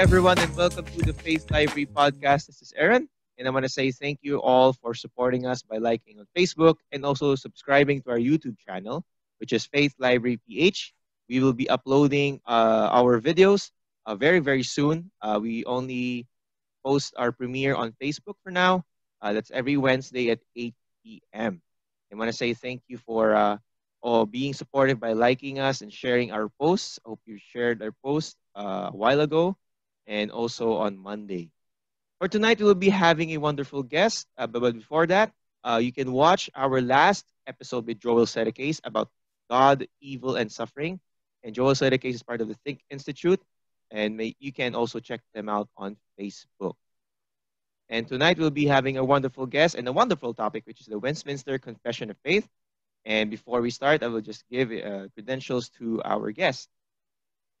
Everyone, and welcome to the Faith Library podcast. This is Aaron, and I want to say thank you all for supporting us by liking on Facebook and also subscribing to our YouTube channel, which is Faith Library PH. We will be uploading uh, our videos uh, very, very soon. Uh, we only post our premiere on Facebook for now. Uh, that's every Wednesday at 8 p.m. I want to say thank you for uh, all being supportive by liking us and sharing our posts. I hope you shared our post uh, a while ago and also on Monday. For tonight, we will be having a wonderful guest. Uh, but, before that, uh, you can watch our last episode with Joel Sedekase about God, evil, and suffering. And Joel Sedekase is part of the Think Institute, and may, you can also check them out on Facebook. And tonight we'll be having a wonderful guest and a wonderful topic, which is the Westminster Confession of Faith. And before we start, I will just give uh, credentials to our guest.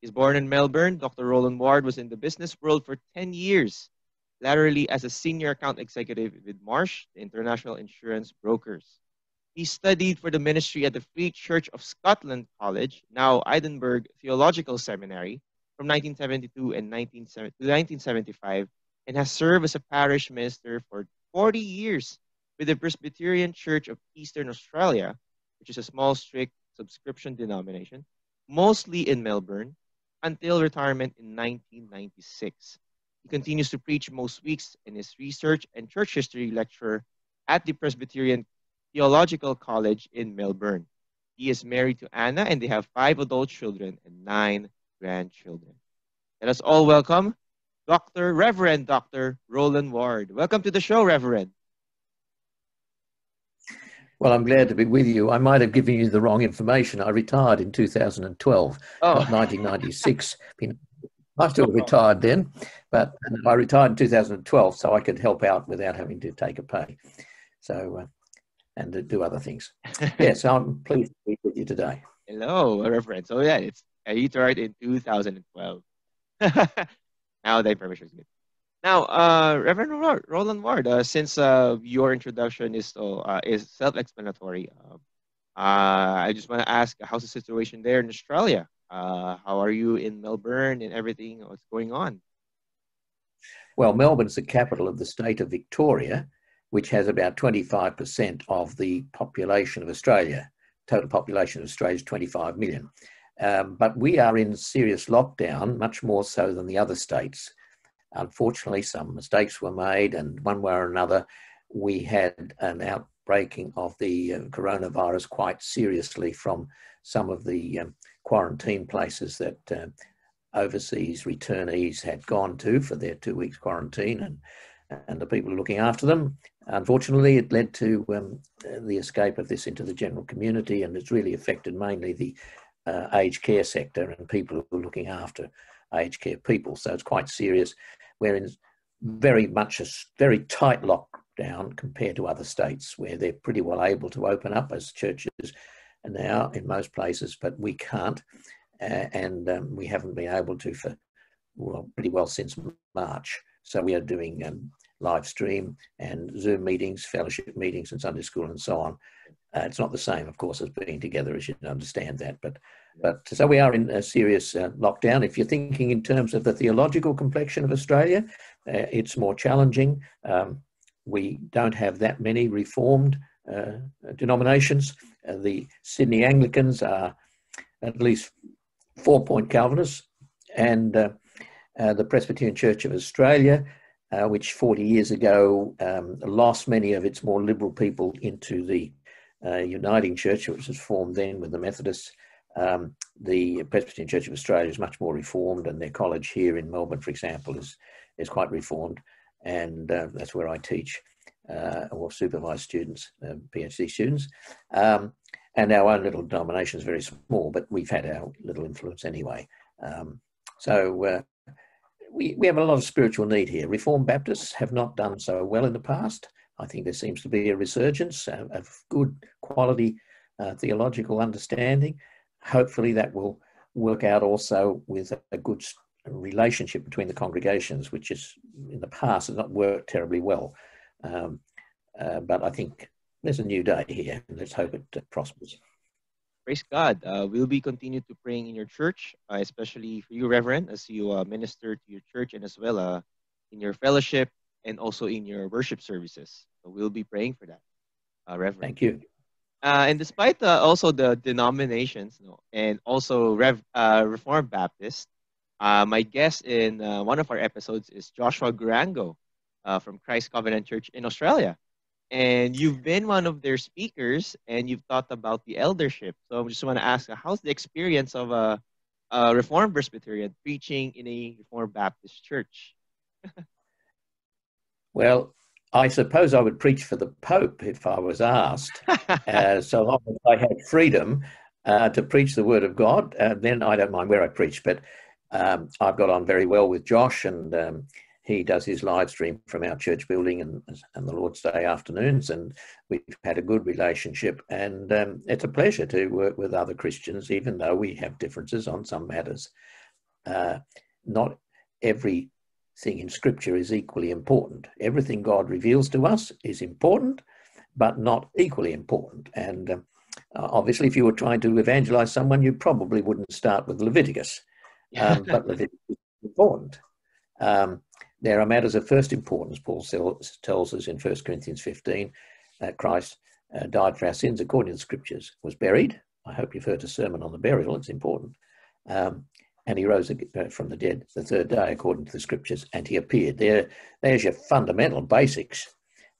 He's born in Melbourne. Dr. Rowland Ward was in the business world for 10 years, laterally as a senior account executive with Marsh, the international insurance brokers. He studied for the ministry at the Free Church of Scotland College, now Edinburgh Theological Seminary, from 1972 and 1975, and has served as a parish minister for 40 years with the Presbyterian Church of Eastern Australia, which is a small, strict subscription denomination, mostly in Melbourne, until retirement in 1996. He continues to preach most weeks in his research and church history lecture at the Presbyterian Theological College in Melbourne. He is married to Anna and they have five adult children and nine grandchildren. Let us all welcome Dr. Reverend Dr. Rowland Ward. Welcome to the show, Reverend. Well, I'm glad to be with you. I might have given you the wrong information. I retired in 2012, oh. not 1996. I still retired then, but I retired in 2012 so I could help out without having to take a pay. So, uh, and to do other things. yes, I'm pleased to be with you today. Hello, Reverend. So, yeah, it's I retired in 2012. now the information is good. Now, uh, Reverend Rowland Ward, uh, since uh, your introduction is uh, is self-explanatory, uh, uh, I just want to ask, how's the situation there in Australia? How are you in Melbourne and everything? What's going on? Well, Melbourne's the capital of the state of Victoria, which has about 25% of the population of Australia. Total population of Australia is 25 million. Um, but we are in serious lockdown, much more so than the other states. Unfortunately, some mistakes were made, and one way or another, we had an outbreaking of the uh, coronavirus quite seriously from some of the um, quarantine places that uh, overseas returnees had gone to for their two weeks quarantine, and and the people looking after them. Unfortunately, it led to um, the escape of this into the general community, and it's really affected mainly the uh, aged care sector and people who are looking after aged care people. So it's quite serious. We're in very much a very tight lockdown compared to other states where they're pretty well able to open up as churches and now in most places, but we can't. Uh, and um, we haven't been able to for well, pretty well since March. So we are doing um, live stream and Zoom meetings, fellowship meetings, and Sunday school, and so on. Uh, it's not the same, of course, as being together, as you understand that. But, but so we are in a serious uh, lockdown. If you're thinking in terms of the theological complexion of Australia, uh, it's more challenging. Um, we don't have that many reformed uh, denominations. Uh, the Sydney Anglicans are at least four point Calvinists, and uh, the Presbyterian Church of Australia uh, which 40 years ago um, lost many of its more liberal people into the uh, Uniting Church, which was formed then with the Methodists. Um, the Presbyterian Church of Australia is much more reformed, and their college here in Melbourne, for example, is is quite reformed, and uh, that's where I teach uh, or supervise students, uh, PhD students. Um, and our own little denomination is very small, but we've had our little influence anyway. Um, so uh, we, we have a lot of spiritual need here. Reformed Baptists have not done so well in the past. I think there seems to be a resurgence of good quality uh, theological understanding. Hopefully, that will work out also with a good relationship between the congregations, which is in the past has not worked terribly well. Um, uh, but I think there's a new day here, and let's hope it uh, prospers. praise God. Uh, we'll be continued to praying in your church, uh, especially for you, Reverend, as you uh, minister to your church and as well uh, in your fellowship and also in your worship services. So we'll be praying for that, uh, Reverend. Thank you. Uh, and despite also the denominations you know, and also Rev, uh, Reformed Baptist, uh, my guest in uh, one of our episodes is Joshua Gurango from Christ Covenant Church in Australia and you've been one of their speakers and you've thought about the eldership. So I just want to ask, how's the experience of a, a Reformed Presbyterian preaching in a Reformed Baptist church? well, I suppose I would preach for the Pope if I was asked. uh, so long as I had freedom uh, to preach the Word of God, uh, then I don't mind where I preach. But um, I've got on very well with Josh and um, he does his live stream from our church building and, and the Lord's Day afternoons, and we've had a good relationship. And um, it's a pleasure to work with other Christians, even though we have differences on some matters. Uh, not everything in Scripture is equally important. Everything God reveals to us is important, but not equally important. And um, obviously, if you were trying to evangelize someone, you probably wouldn't start with Leviticus, um, but Leviticus is important. Um, there are matters of first importance, Paul tells us in 1 Corinthians 15. that Christ uh, died for our sins according to the scriptures, was buried. I hope you've heard a sermon on the burial, it's important. Um, and he rose uh, from the dead the third day according to the scriptures, and he appeared. There, there's your fundamental basics.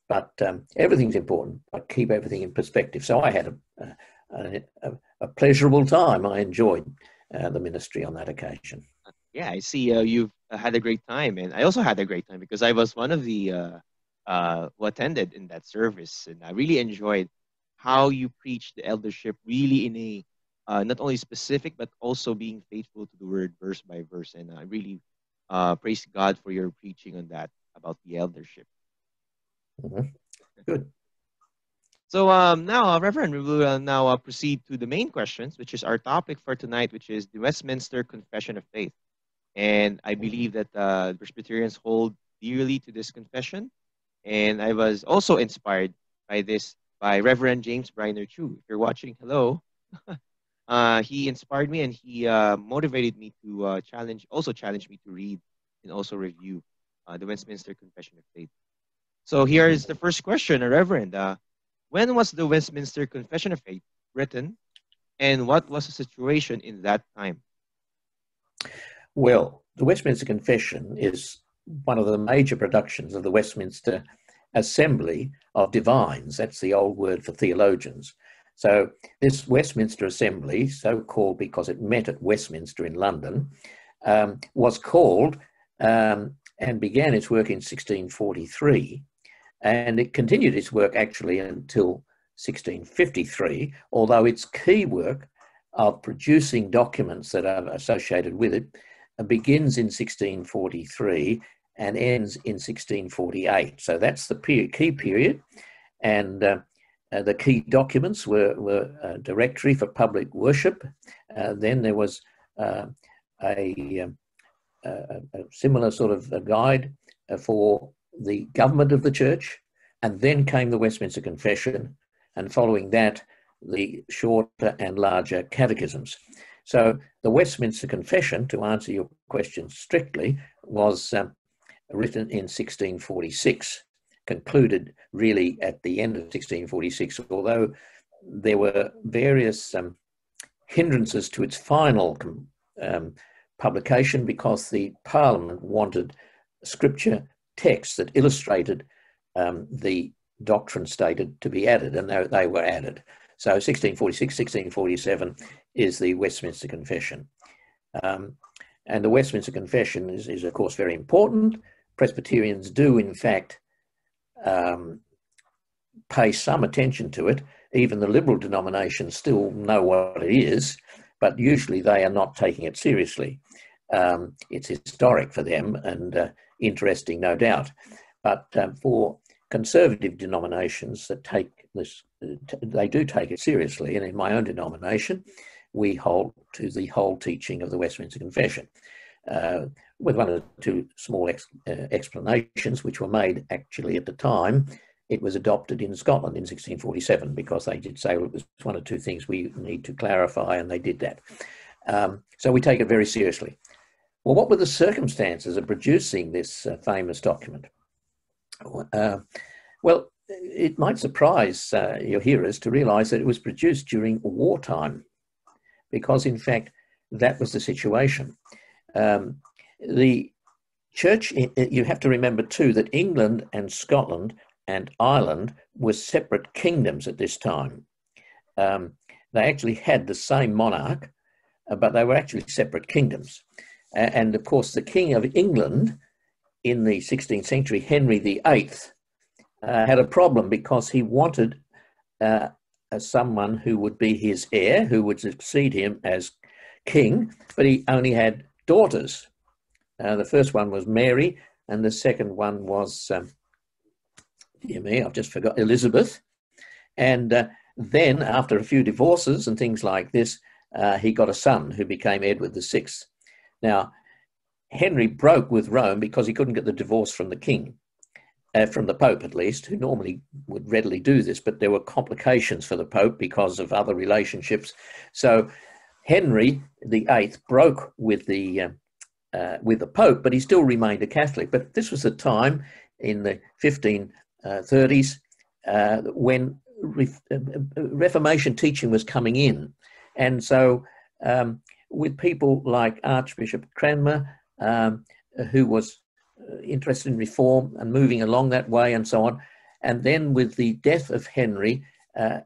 But um, everything's important, but keep everything in perspective. So I had a, a, a, a pleasurable time. I enjoyed uh, the ministry on that occasion yeah, I see uh, you've uh, had a great time, and I also had a great time because I was one of the uh, uh, who attended in that service, and I really enjoyed how you preached the eldership really in a uh, not only specific but also being faithful to the word verse by verse, and I really uh, praise God for your preaching on that about the eldership. Mm-hmm. Good. So um, now, uh, Reverend, we will uh, now uh, proceed to the main questions, which is our topic for tonight, which is the Westminster Confession of Faith. And I believe that uh, Presbyterians hold dearly to this confession. And I was also inspired by this by Reverend James Briner Chu. If you're watching, hello. uh, he inspired me and he uh, motivated me to uh, challenge, also challenged me to read and also review uh, the Westminster Confession of Faith. So here is the first question, Reverend. Uh, when was the Westminster Confession of Faith written, and what was the situation in that time? Well, the Westminster Confession is one of the major productions of the Westminster Assembly of Divines. That's the old word for theologians. So, this Westminster Assembly, so called because it met at Westminster in London, um, was called um, and began its work in 1643. And it continued its work actually until 1653, although its key work of producing documents that are associated with it begins in 1643 and ends in 1648. So that's the key period. And uh, uh, the key documents were, were a directory for public worship. Uh, then there was uh, a, um, a, similar sort of a guide uh, for the government of the church. And then came the Westminster Confession. And following that, the shorter and larger catechisms. So the Westminster Confession, to answer your question strictly, was um, written in 1646, concluded really at the end of 1646, although there were various um, hindrances to its final um, publication because the Parliament wanted scripture texts that illustrated um, the doctrine stated to be added, and they, they were added. So 1646, 1647 is the Westminster Confession. Um, and the Westminster Confession is, is, of course, very important. Presbyterians do, in fact, um, pay some attention to it. Even the liberal denominations still know what it is, but usually they are not taking it seriously. Um, it's historic for them and uh, interesting, no doubt. But um, for conservative denominations that take this, they do take it seriously. And in my own denomination, we hold to the whole teaching of the Westminster Confession, uh, with one or two small ex, uh, explanations which were made actually at the time it was adopted in Scotland in 1647 because they did say well, it was one or two things we need to clarify, and they did that. Um, so we take it very seriously. Well, what were the circumstances of producing this uh, famous document? Uh, well, it might surprise uh, your hearers to realize that it was produced during wartime, because in fact, that was the situation. Um, the church, you have to remember too that England and Scotland and Ireland were separate kingdoms at this time. Um, they actually had the same monarch, uh, but they were actually separate kingdoms. And of course, the King of England in the 16th century, Henry VIII, uh, had a problem because he wanted uh, someone who would be his heir, who would succeed him as king, but he only had daughters. Uh, the first one was Mary, and the second one was, um, dear me, I've just forgot, Elizabeth. And uh, then, after a few divorces and things like this, uh, he got a son who became Edward VI. Now, Henry broke with Rome because he couldn't get the divorce from the king, uh, from the Pope at least, who normally would readily do this, but there were complications for the Pope because of other relationships. So Henry VIII broke with the uh, with the Pope, but he still remained a Catholic. But this was a time in the 1530s uh, when Re- uh, Reformation teaching was coming in, and so um, with people like Archbishop Cranmer, um, who was uh, interested in reform and moving along that way, and so on, and then with the death of Henry. Uh,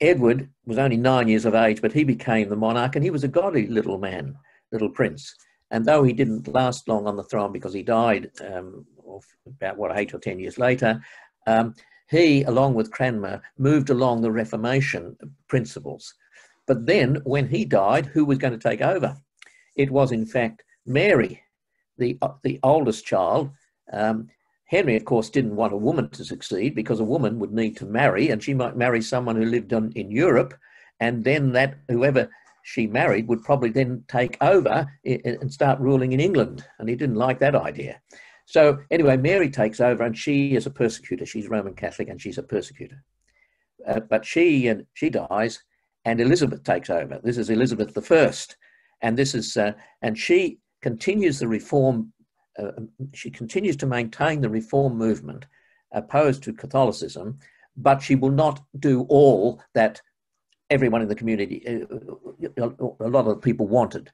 Edward was only nine years of age, but he became the monarch, and he was a godly little man, little prince. And though he didn't last long on the throne because he died um, about what eight or ten years later, um, he, along with Cranmer, moved along the Reformation principles. But then, when he died, who was going to take over? It was, in fact, Mary, the uh, the oldest child. Um, Henry, of course, didn't want a woman to succeed because a woman would need to marry, and she might marry someone who lived on, in Europe, and then that whoever she married would probably then take over and start ruling in England, and he didn't like that idea. So anyway, Mary takes over, and she is a persecutor. She's Roman Catholic, and she's a persecutor. Uh, but she and she dies, and Elizabeth takes over. This is Elizabeth First, and this is uh, and she continues the reform uh, she continues to maintain the reform movement opposed to Catholicism, but she will not do all that everyone in the community, uh, a lot of people wanted.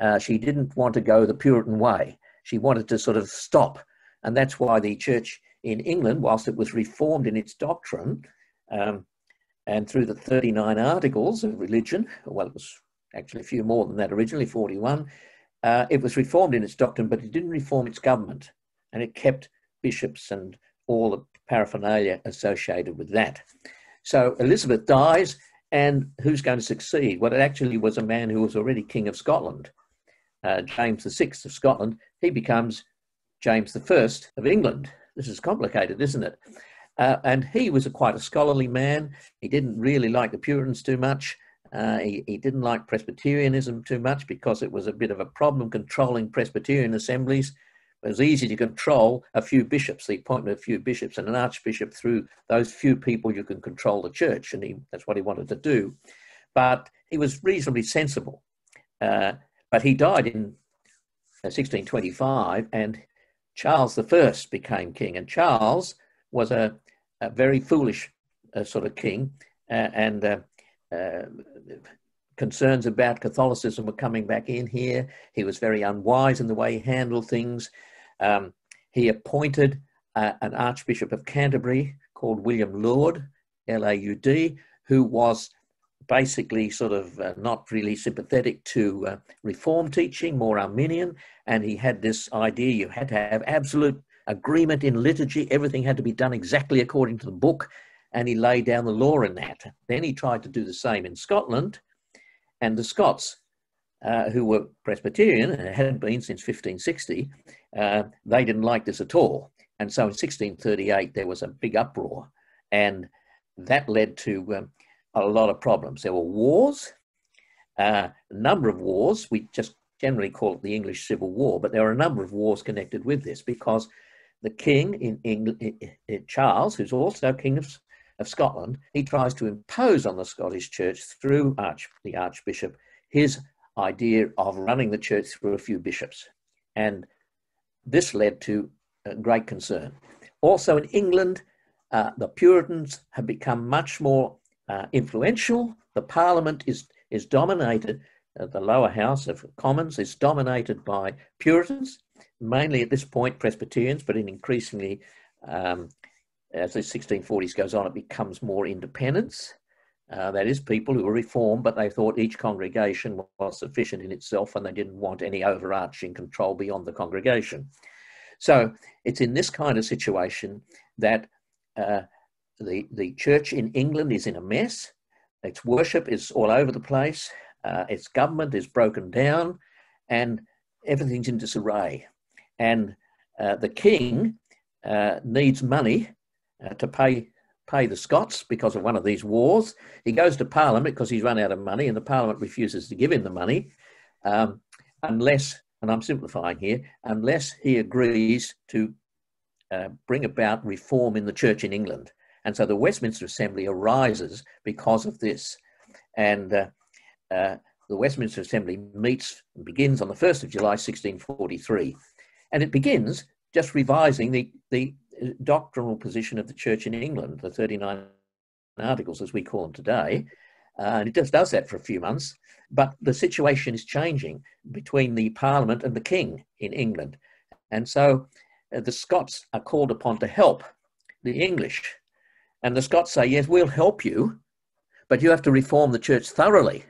Uh, she didn't want to go the Puritan way. She wanted to sort of stop. And that's why the church in England, whilst it was reformed in its doctrine, um, and through the 39 articles of religion, well, it was actually a few more than that originally, 41, uh, it was reformed in its doctrine, but it didn't reform its government, and it kept bishops and all the paraphernalia associated with that. So Elizabeth dies, and who's going to succeed? Well, it actually was a man who was already King of Scotland, uh, James VI of Scotland. He becomes James I of England. This is complicated, isn't it? Uh, and he was a, quite a scholarly man. He didn't really like the Puritans too much. Uh, he, he, didn't like Presbyterianism too much because it was a bit of a problem controlling Presbyterian assemblies. It was easy to control a few bishops, the appointment of a few bishops and an archbishop through those few people you can control the church, and he, that's what he wanted to do. But he was reasonably sensible. Uh, but he died in 1625, uh, and Charles I became king. And Charles was a, a very foolish uh, sort of king, uh, and uh, uh, concerns about Catholicism were coming back in here. He was very unwise in the way he handled things. Um, he appointed uh, an Archbishop of Canterbury called William Laud, L A U D, who was basically sort of uh, not really sympathetic to uh, reform teaching, more Arminian, and he had this idea you had to have absolute agreement in liturgy, everything had to be done exactly according to the book, and he laid down the law in that. Then he tried to do the same in Scotland, and the Scots, uh, who were Presbyterian and had been since 1560, uh, they didn't like this at all. And so in 1638, there was a big uproar, and that led to um, a lot of problems. There were wars, uh, a number of wars. We just generally call it the English Civil War, but there are a number of wars connected with this because the king in England, Charles, who's also king of, of Scotland, he tries to impose on the Scottish church through Arch, the archbishop his idea of running the church through a few bishops. And this led to great concern. Also in England, uh, the Puritans have become much more uh, influential. The Parliament is, is dominated, uh, the lower house of Commons is dominated by Puritans, mainly at this point Presbyterians, but in increasingly, um, as the 1640s goes on, it becomes more independence. Uh, that is, people who were reformed, but they thought each congregation was sufficient in itself and they didn't want any overarching control beyond the congregation. So it's in this kind of situation that uh, the, the church in England is in a mess. Its worship is all over the place. Uh, its government is broken down and everything's in disarray. And uh, the king uh, needs money uh, to pay pay the Scots because of one of these wars. He goes to Parliament because he's run out of money, and the Parliament refuses to give him the money um, unless, and I'm simplifying here, unless he agrees to uh, bring about reform in the church in England. And so the Westminster Assembly arises because of this. And uh, uh, the Westminster Assembly meets and begins on the 1st of July 1643. And it begins just revising the, the doctrinal position of the church in England, the 39 articles as we call them today. Uh, and it just does that for a few months. But the situation is changing between the Parliament and the King in England. And so uh, the Scots are called upon to help the English. And the Scots say, yes, we'll help you, but you have to reform the church thoroughly.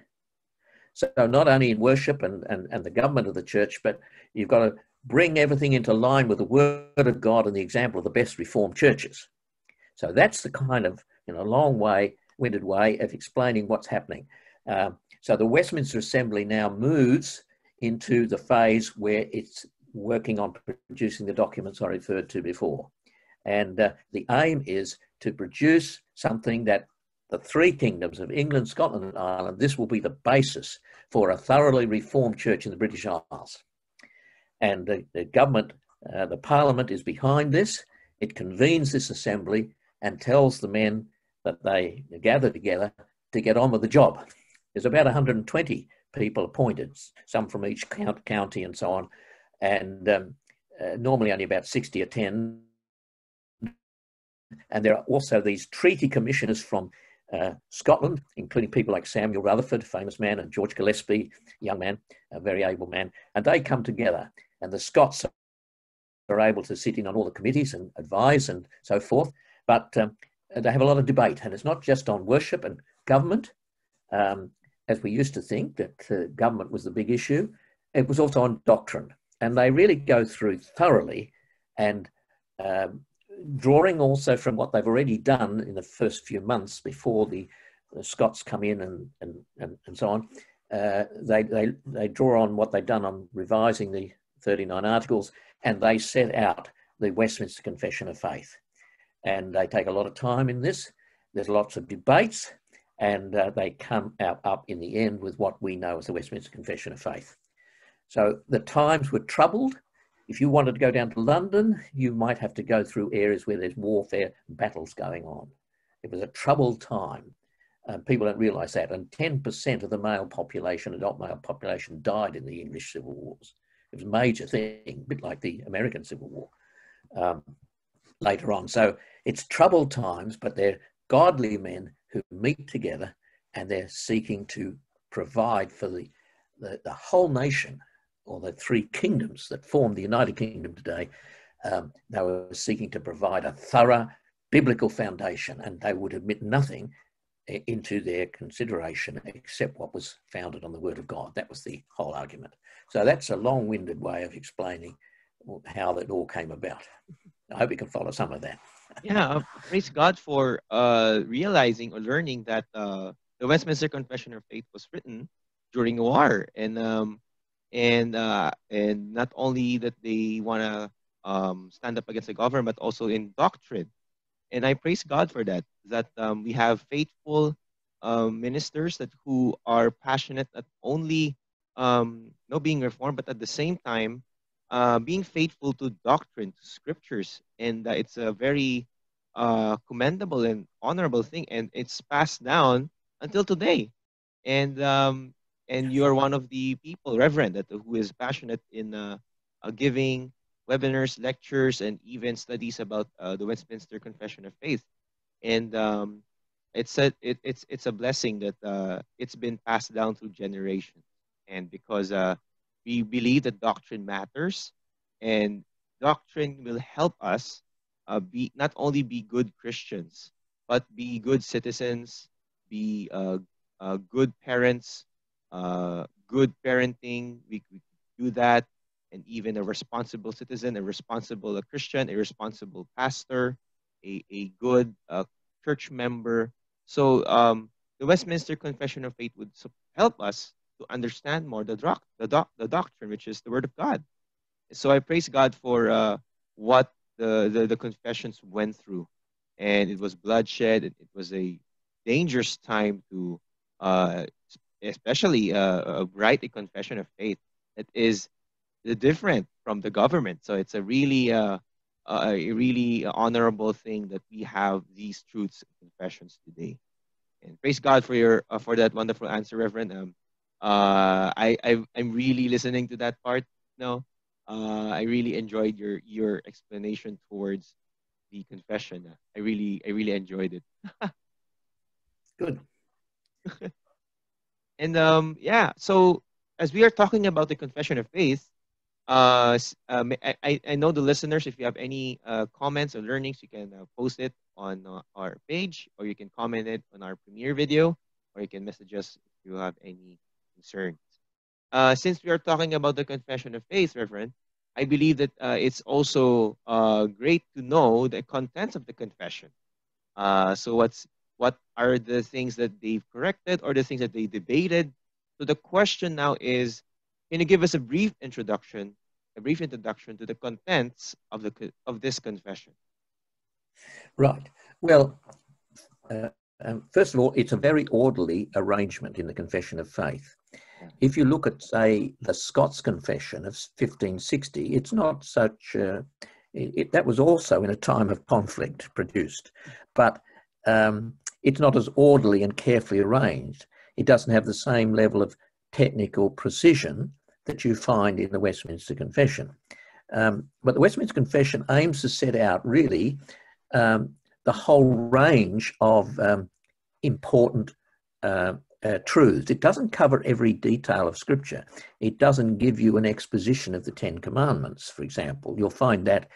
So not only in worship and, and, and the government of the church, but you've got to bring everything into line with the word of God and the example of the best reformed churches. So that's the kind of, in a long way, winded way of explaining what's happening. Uh, so the Westminster Assembly now moves into the phase where it's working on producing the documents I referred to before. And uh, the aim is to produce something that the three kingdoms of England, Scotland, and Ireland, this will be the basis for a thoroughly reformed church in the British Isles. And the, the government, uh, the parliament is behind this. It convenes this assembly and tells the men that they gather together to get on with the job. There's about 120 people appointed, some from each count, county and so on, and um, uh, normally only about 60 attend. And there are also these treaty commissioners from uh, Scotland, including people like Samuel Rutherford, famous man, and George Gillespie, young man, a very able man, and they come together. And the Scots are able to sit in on all the committees and advise and so forth. But um, they have a lot of debate, and it's not just on worship and government, um, as we used to think that uh, government was the big issue. It was also on doctrine and they really go through thoroughly and um, drawing also from what they've already done in the first few months before the, the Scots come in and, and, and, and so on. Uh, they, they, they draw on what they've done on revising the 39 articles and they set out the Westminster Confession of Faith. And they take a lot of time in this. There's lots of debates and uh, they come out up in the end with what we know as the Westminster Confession of Faith. So the times were troubled. If you wanted to go down to London, you might have to go through areas where there's warfare, battles going on. It was a troubled time. Uh, people don't realise that. And 10% of the male population, adult male population, died in the English civil wars. It was a major thing, a bit like the American Civil War um, later on. So it's troubled times, but they're godly men who meet together and they're seeking to provide for the, the, the whole nation or the three kingdoms that form the United Kingdom today, um, they were seeking to provide a thorough biblical foundation, and they would admit nothing into their consideration except what was founded on the Word of God. That was the whole argument. So that's a long winded way of explaining how that all came about. I hope you can follow some of that. yeah, uh, praise God for uh, realizing or learning that uh, the Westminster Confession of Faith was written during a war. And um, and uh, and not only that they want to um, stand up against the government, but also in doctrine. And I praise God for that. That um, we have faithful um, ministers that who are passionate not only um, no being reformed, but at the same time uh, being faithful to doctrine, to scriptures, and uh, it's a very uh, commendable and honorable thing, and it's passed down until today. And um, and you are one of the people, Reverend, that who is passionate in uh, uh, giving webinars, lectures, and even studies about uh, the Westminster Confession of Faith. And um, it's a it, it's it's a blessing that uh, it's been passed down through generations, and because uh, we believe that doctrine matters, and doctrine will help us uh, be not only be good Christians, but be good citizens, be uh, uh, good parents, uh, good parenting. We, we do that, and even a responsible citizen, a responsible a Christian, a responsible pastor, a, a good uh, church member. So um, the Westminster Confession of Faith would help us to understand more the, doc, the, doc, the doctrine, which is the Word of God. So I praise God for uh, what the, the, the confessions went through. And it was bloodshed. It, it was a dangerous time to, uh, especially uh, write a confession of faith that is different from the government. So it's a really, uh, a really honorable thing that we have these truths and confessions today. And praise God for your uh, for that wonderful answer, Reverend. Um, uh, I, I I'm really listening to that part. now. uh, I really enjoyed your your explanation towards the confession. I really I really enjoyed it. Good. and um, yeah, so as we are talking about the confession of faith, um, I, I know the listeners, if you have any uh, comments or learnings, you can uh, post it on uh, our page or you can comment it on our premiere video or you can message us if you have any concerns. Uh, since we are talking about the confession of faith, Reverend, I believe that uh, it's also uh, great to know the contents of the confession. Uh, so what's what are the things that they've corrected or the things that they debated? So the question now is, can you give us a brief introduction, a brief introduction to the contents of the of this confession? Right. Well, uh, um, first of all, it's a very orderly arrangement in the Confession of Faith. If you look at, say, the Scots Confession of 1560, it's not such. Uh, it, it, that was also in a time of conflict produced, but um, it's not as orderly and carefully arranged. It doesn't have the same level of technical precision that you find in the Westminster Confession. Um, but the Westminster Confession aims to set out really um, the whole range of um, important uh, uh, truths. It doesn't cover every detail of Scripture. It doesn't give you an exposition of the Ten Commandments, for example. You'll find that,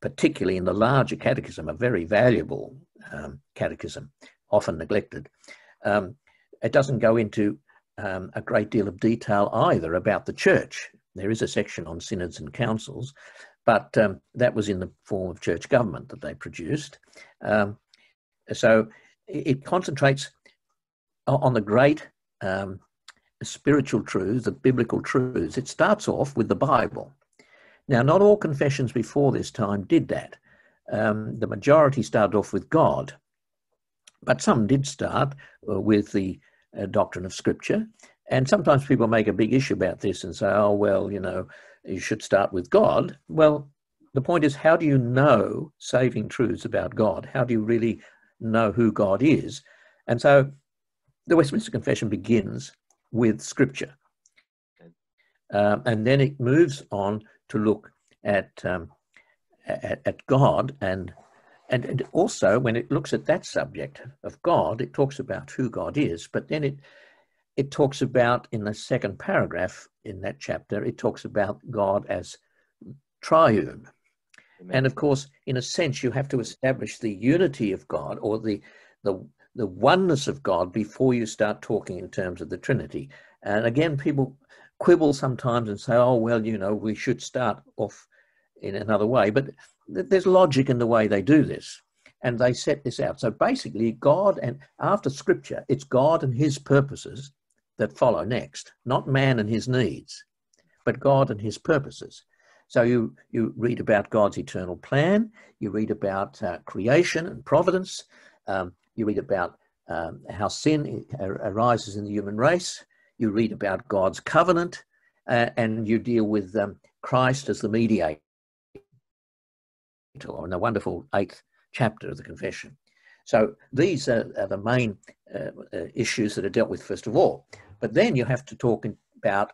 particularly in the larger catechism, a very valuable um, catechism, often neglected. Um, it doesn't go into um, a great deal of detail either about the church. There is a section on synods and councils, but um, that was in the form of church government that they produced. Um, so it concentrates on the great um, spiritual truths, the biblical truths. It starts off with the Bible. Now, not all confessions before this time did that. Um, the majority started off with God, but some did start uh, with the uh, doctrine of Scripture. And sometimes people make a big issue about this and say, oh, well, you know, you should start with God. Well, the point is, how do you know saving truths about God? How do you really know who God is? And so the Westminster Confession begins with Scripture. Um, and then it moves on to look at, um, at, at, God and, and, and also when it looks at that subject of God, it talks about who God is, but then it, it talks about in the second paragraph in that chapter, it talks about God as triune. Amen. And of course, in a sense, you have to establish the unity of God or the, the, the oneness of God before you start talking in terms of the Trinity. And again, people quibble sometimes and say, oh, well, you know, we should start off in another way. But there's logic in the way they do this. And they set this out. So basically, God and after Scripture, it's God and His purposes that follow next, not man and his needs, but God and His purposes. So you, you read about God's eternal plan, you read about uh, creation and providence, um, you read about um, how sin arises in the human race. You read about God's covenant, uh, and you deal with um, Christ as the mediator, in the wonderful eighth chapter of the Confession. So these are, are the main uh, uh, issues that are dealt with first of all. But then you have to talk about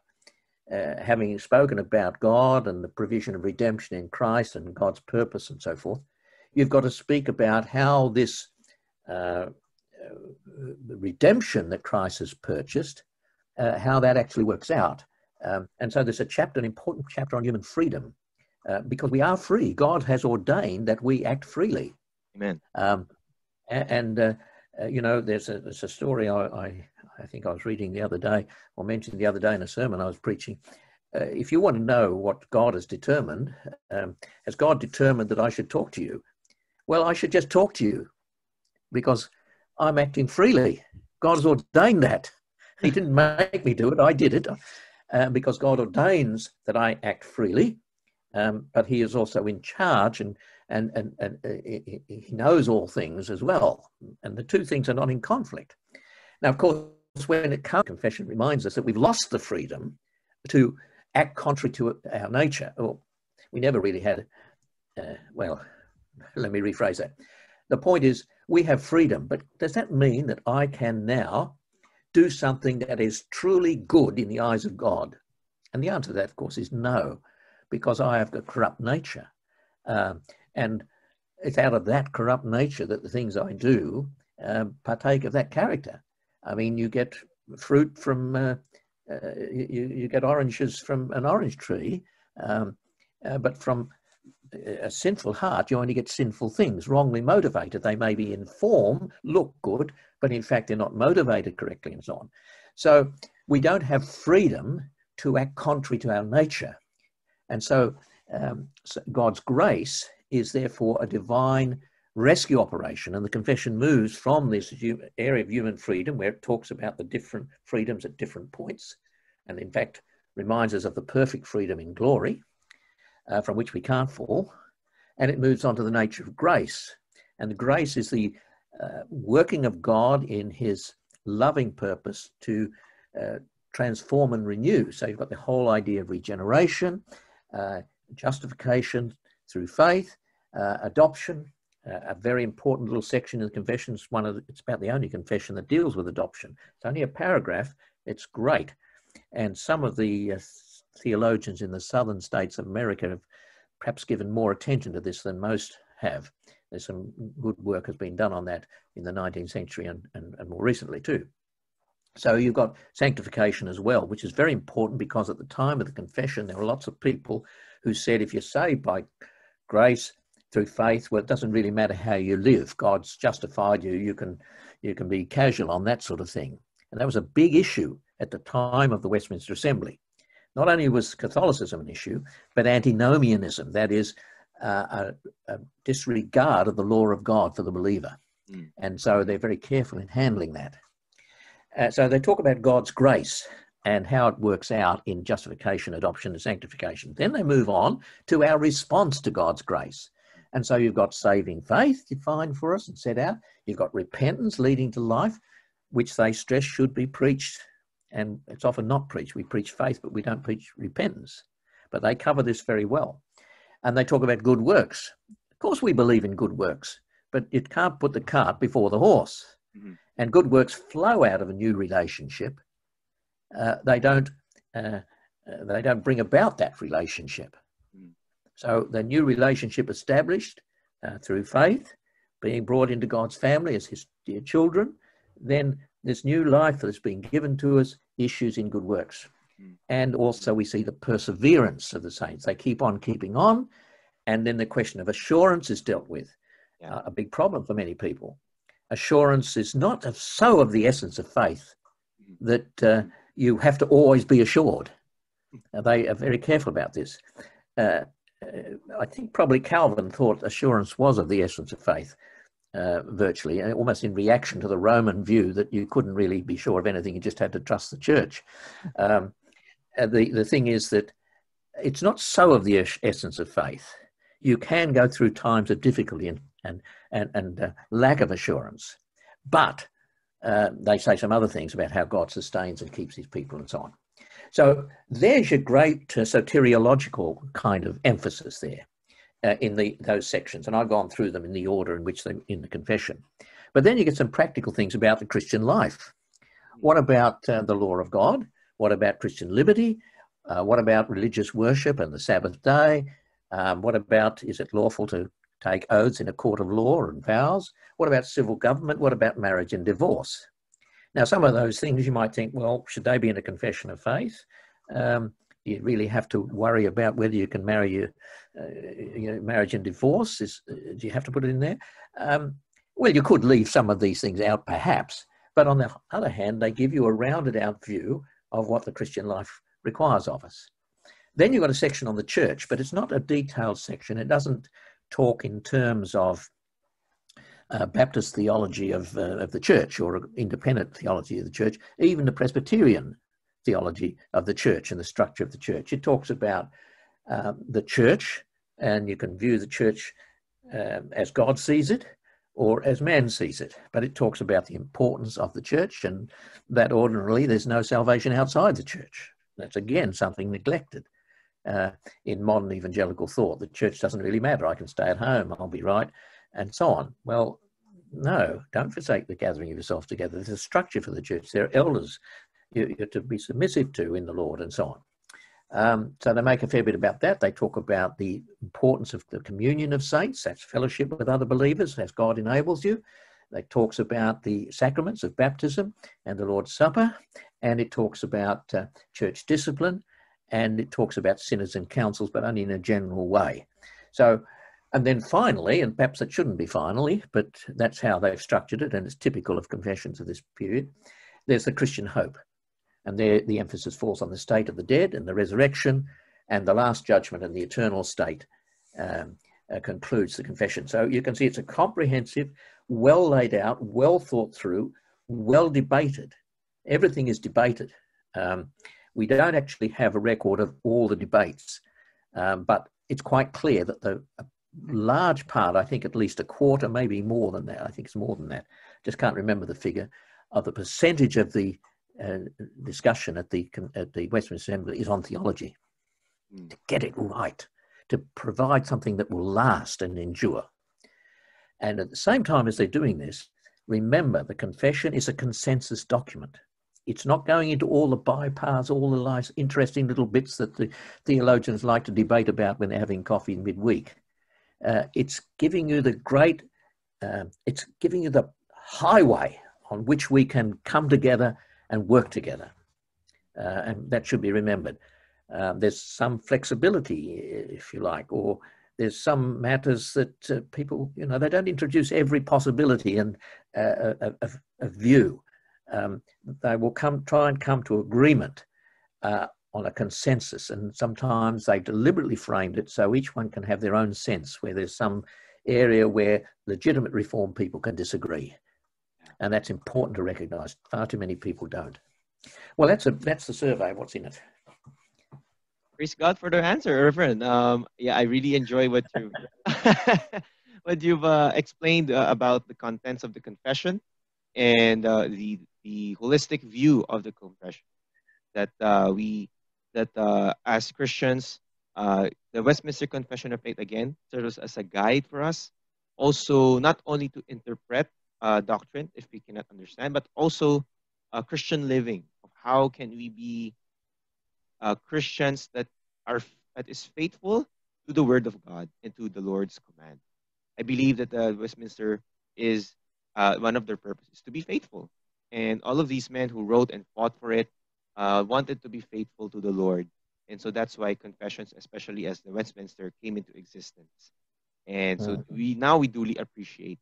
uh, having spoken about God and the provision of redemption in Christ and God's purpose and so forth. You've got to speak about how this uh, redemption that Christ has purchased, uh, how that actually works out. Um, and so there's a chapter, an important chapter on human freedom, uh, because we are free. God has ordained that we act freely. Amen. Um, and, uh, uh, you know, there's a, there's a story I, I, I, think I was reading the other day, or mentioned the other day in a sermon I was preaching. Uh, if you want to know what God has determined, um, has God determined that I should talk to you? Well, I should just talk to you because I'm acting freely. God has ordained that. He didn't make me do it, I did it uh, because God ordains that I act freely, um, but He is also in charge and, and, and, and uh, He knows all things as well. And the two things are not in conflict. Now, of course, when it comes, confession reminds us that we've lost the freedom to act contrary to our nature. Or we never really had, uh, well, let me rephrase that. The point is, we have freedom, but does that mean that I can now do something that is truly good in the eyes of God? And the answer to that, of course, is no, because I have a corrupt nature. Um, and it's out of that corrupt nature that the things I do uh, partake of that character. I mean, you get fruit from, uh, uh, you, you get oranges from an orange tree, um, uh, but from a sinful heart, you only get sinful things, wrongly motivated. They may be in form, look good, but in fact they're not motivated correctly and so on. So we don't have freedom to act contrary to our nature. And so, um, so God's grace is therefore a divine rescue operation. And the confession moves from this area of human freedom, where it talks about the different freedoms at different points, and in fact reminds us of the perfect freedom in glory uh, from which we can't fall. And it moves on to the nature of grace. And the grace is the uh, working of God in his loving purpose to uh, transform and renew. So you've got the whole idea of regeneration, justification through faith, uh, adoption, uh, a very important little section in the confession. It's, one of the, it's about the only confession that deals with adoption. It's only a paragraph. It's great. And some of the theologians in the southern states of America have perhaps given more attention to this than most have. There's some good work has been done on that in the 19th century and, and, and more recently too. So you've got sanctification as well, which is very important because at the time of the confession, there were lots of people who said if you're saved by grace through faith, well, it doesn't really matter how you live. God's justified you. You can you can be casual on that sort of thing. And that was a big issue at the time of the Westminster Assembly not only was Catholicism an issue, but antinomianism, that is, uh, a, a, disregard of the law of God for the believer. Mm. And so they're very careful in handling that. Uh, so they talk about God's grace and how it works out in justification, adoption, and sanctification. Then they move on to our response to God's grace. And so you've got saving faith defined for us and set out. You've got repentance leading to life, which they stress should be preached and it's often not preached. We preach faith, but we don't preach repentance. But they cover this very well. And they talk about good works. Of course, we believe in good works, but it can't put the cart before the horse. Mm-hmm. And good works flow out of a new relationship. Uh, they don't. Uh, uh, they don't bring about that relationship. Mm. So the new relationship established uh, through faith, being brought into God's family as His dear children, then this new life that's been given to us issues in good works. Hmm. And also, we see the perseverance of the saints. They keep on keeping on. And then the question of assurance is dealt with, yeah. uh, a big problem for many people. Assurance is not so of the essence of faith that uh, you have to always be assured. Uh, they are very careful about this. Uh, uh, I think probably Calvin thought assurance was of the essence of faith uh, virtually, almost in reaction to the Roman view that you couldn't really be sure of anything, you just had to trust the church. Um, the, the thing is that it's not so of the essence of faith. You can go through times of difficulty and, and, and, and uh, lack of assurance, but uh, they say some other things about how God sustains and keeps his people and so on. So there's your great uh, soteriological kind of emphasis there uh, in the those sections, and I've gone through them in the order in which they in the confession. But then you get some practical things about the Christian life. What about uh, the law of God? What about Christian liberty? Uh, what about religious worship and the Sabbath day? Um, what about is it lawful to take oaths in a court of law and vows? What about civil government? What about marriage and divorce? Now, some of those things you might think, well, should they be in a confession of faith? Um, you really have to worry about whether you can marry your, uh, marriage and divorce. Is, uh, do you have to put it in there? Um, well, you could leave some of these things out, perhaps, but on the other hand, they give you a rounded out view of what the Christian life requires of us. Then you've got a section on the church, but it's not a detailed section. It doesn't talk in terms of uh, Baptist theology of, uh, of the church or independent theology of the church, even the Presbyterian theology of the church and the structure of the church. It talks about um, the church, and you can view the church um, as God sees it or as man sees it. But it talks about the importance of the church and that ordinarily there's no salvation outside the church. That's again something neglected uh, in modern evangelical thought. The church doesn't really matter. I can stay at home, I'll be right, and so on. Well, no, don't forsake the gathering of yourself together. There's a structure for the church. There are elders you're to be submissive to in the Lord, and so on. Um, so they make a fair bit about that. They talk about the importance of the communion of saints, that's fellowship with other believers as God enables you. They talks about the sacraments of baptism and the Lord's Supper, and it talks about uh, church discipline, and it talks about synods and councils, but only in a general way. So, and then finally, and perhaps it shouldn't be finally, but that's how they've structured it, and it's typical of confessions of this period. There's the Christian hope, and there the emphasis falls on the state of the dead and the resurrection, and the last judgment and the eternal state um, uh, concludes the confession. So you can see it's a comprehensive, well laid out, well thought through, well debated. Everything is debated. Um, we don't actually have a record of all the debates, um, but it's quite clear that the large part, I think at least a quarter, maybe more than that, I think it's more than that, just can't remember the figure, of the percentage of the uh, discussion at the, at the Westminster Assembly is on theology. Mm. To get it right, to provide something that will last and endure. And at the same time as they're doing this, remember the confession is a consensus document. It's not going into all the bypaths, all the nice, interesting little bits that the theologians like to debate about when they're having coffee midweek. Uh, it's giving you the great, uh, it's giving you the highway on which we can come together and work together. Uh, and that should be remembered. Um, there's some flexibility, if you like, or there's some matters that uh, people, you know, they don't introduce every possibility and uh, of, of view. Um, they will come try and come to agreement uh, on a consensus, and sometimes they deliberately framed it so each one can have their own sense, where there's some area where legitimate reform people can disagree, and that's important to recognise. Far too many people don't. Well, that's a that's the survey. What's in it? Praise God for the answer, Reverend. Um, yeah, I really enjoy what you what you've uh, explained uh, about the contents of the confession and uh, the the holistic view of the confession that uh, we that uh, as Christians, uh, the Westminster Confession of Faith again serves as a guide for us, also not only to interpret doctrine if we cannot understand, but also Christian living. Of how can we be uh, Christians that are that is faithful to the Word of God and to the Lord's command. I believe that uh, Westminster is uh, one of their purposes to be faithful, and all of these men who wrote and fought for it uh, wanted to be faithful to the Lord, and so that's why confessions, especially as the Westminster came into existence, and so mm-hmm. we now we duly appreciate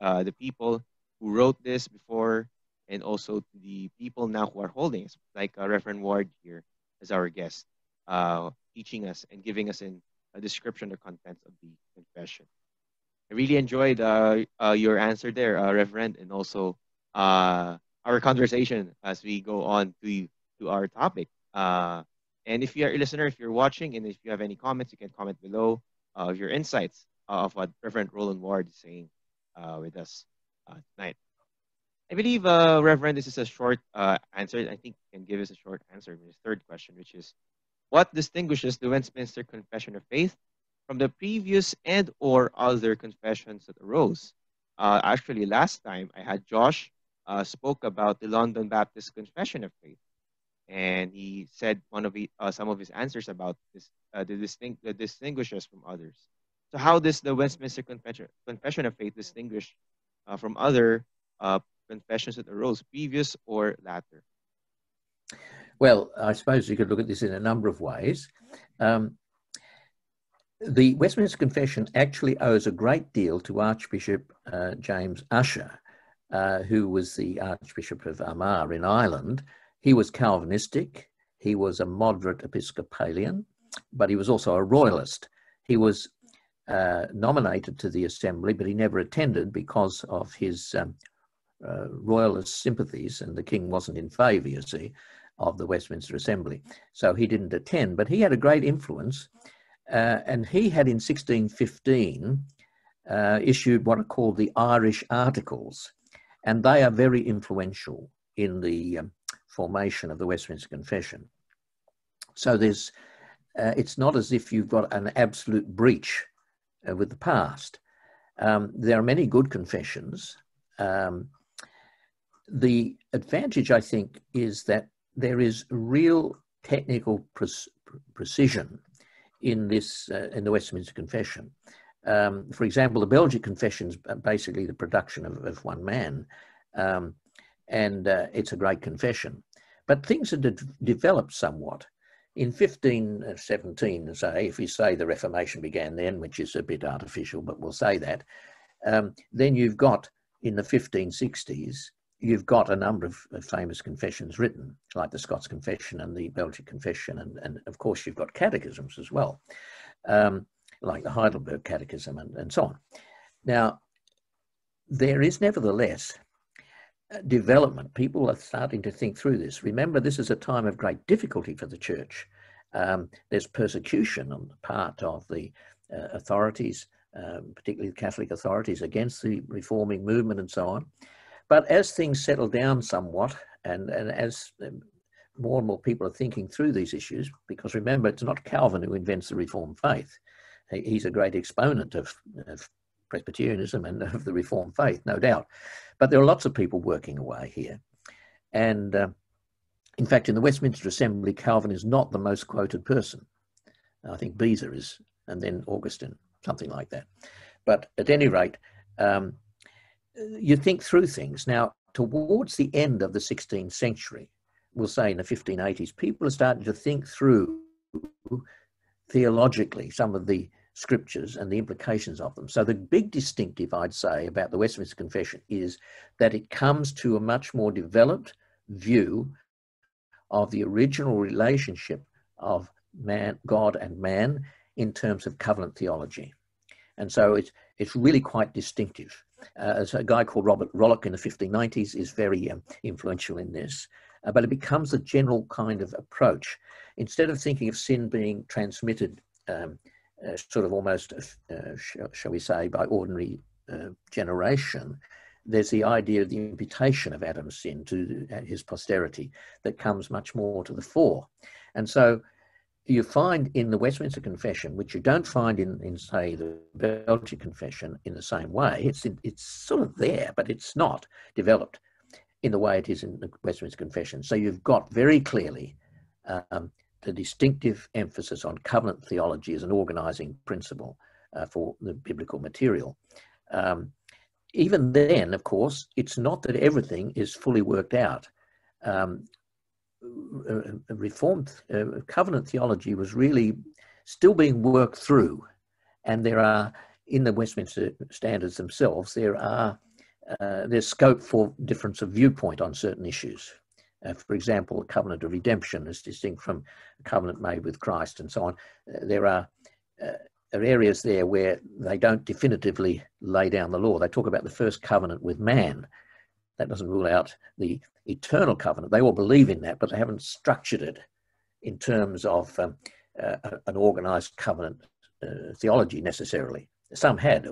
uh, the people who wrote this before and also the people now who are holding it, like uh, Reverend Ward here as our guest, uh, teaching us and giving us in a description of the contents of the confession. I really enjoyed uh, uh, your answer there, uh, Reverend, and also uh, our conversation as we go on to, to our topic. Uh, and if you're a listener, if you're watching, and if you have any comments, you can comment below of your insights of what Reverend Rowland Ward is saying with us tonight. I believe, uh, Reverend, this is a short uh, answer. I think you can give us a short answer. This third question, which is, what distinguishes the Westminster Confession of Faith from the previous and or other confessions that arose? Uh, actually, last time I had Josh uh, spoke about the London Baptist Confession of Faith, and he said one of the, uh, some of his answers about this uh, the distinct the distinguishes from others. So, how does the Westminster Confession Confession of Faith distinguish uh, from other uh, confessions that arose, previous or latter? Well, I suppose you could look at this in a number of ways. Um, the Westminster Confession actually owes a great deal to Archbishop uh, James Ussher, uh, who was the Archbishop of Armagh in Ireland. He was Calvinistic, he was a moderate Episcopalian, but he was also a royalist. He was uh, nominated to the assembly, but he never attended because of his um, uh, royalist sympathies, and the king wasn't in favour, you see, of the Westminster Assembly. So he didn't attend, but he had a great influence. Uh, and he had in 1615 uh, issued what are called the Irish Articles, and they are very influential in the um, formation of the Westminster Confession. So there's, uh, it's not as if you've got an absolute breach uh, with the past. Um, there are many good confessions. Um, the advantage, I think, is that there is real technical pre- precision in this uh, in the Westminster Confession. Um, for example, the Belgic Confession is basically the production of, of one man, um, and uh, it's a great confession. But things had de- developed somewhat. In 1517, say, if you say the Reformation began then, which is a bit artificial, but we'll say that, um, then you've got in the 1560s you've got a number of, famous confessions written, like the Scots Confession and the Belgic Confession, and, and of course you've got catechisms as well, um, like the Heidelberg Catechism and, and so on. Now, there is nevertheless development. People are starting to think through this. Remember, this is a time of great difficulty for the church. Um, there's persecution on the part of the uh, authorities, um, particularly the Catholic authorities, against the reforming movement and so on. But as things settle down somewhat, and, and as um, more and more people are thinking through these issues, because remember, it's not Calvin who invents the Reformed faith. He's a great exponent of, of Presbyterianism and of the Reformed faith, no doubt. But there are lots of people working away here. And uh, in fact, in the Westminster Assembly, Calvin is not the most quoted person. I think Beza is, and then Augustine, something like that. But at any rate, um, you think through things. Now, towards the end of the 16th century, we'll say in the 1580s, people are starting to think through theologically some of the scriptures and the implications of them. So, the big distinctive, I'd say, about the Westminster Confession is that it comes to a much more developed view of the original relationship of man, God and man in terms of covenant theology. And so it's, it's really quite distinctive. Uh, a guy called Robert Rollock in the 1590s is very um, influential in this. Uh, but it becomes a general kind of approach. Instead of thinking of sin being transmitted um, uh, sort of almost, uh, sh- shall we say, by ordinary uh, generation, there's the idea of the imputation of Adam's sin to uh, his posterity that comes much more to the fore. And so you find in the Westminster Confession, which you don't find in, in say, the Belgian Confession in the same way. It's it's sort of there, but it's not developed in the way it is in the Westminster Confession. So you've got very clearly um, the distinctive emphasis on covenant theology as an organizing principle uh, for the biblical material. Um, even then, of course, it's not that everything is fully worked out. Um, Reformed uh, covenant theology was really still being worked through, and there are in the Westminster Standards themselves there are uh, there's scope for difference of viewpoint on certain issues. Uh, for example, the covenant of redemption is distinct from a covenant made with Christ, and so on. Uh, there are uh, are areas there where they don't definitively lay down the law. They talk about the first covenant with man. That doesn't rule out the eternal covenant. They all believe in that, but they haven't structured it in terms of um, uh, an organized covenant uh, theology necessarily. Some had,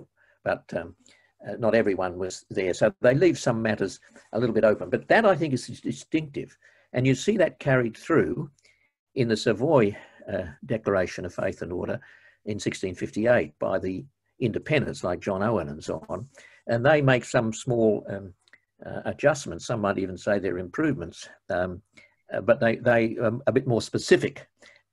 but um, not everyone was there. So they leave some matters a little bit open. But that I think is distinctive. And you see that carried through in the Savoy uh, Declaration of Faith and Order in 1658 by the independents like John Owen and so on. And they make some small um, uh, adjustments. Some might even say they're improvements, um, uh, but they, they are um, a bit more specific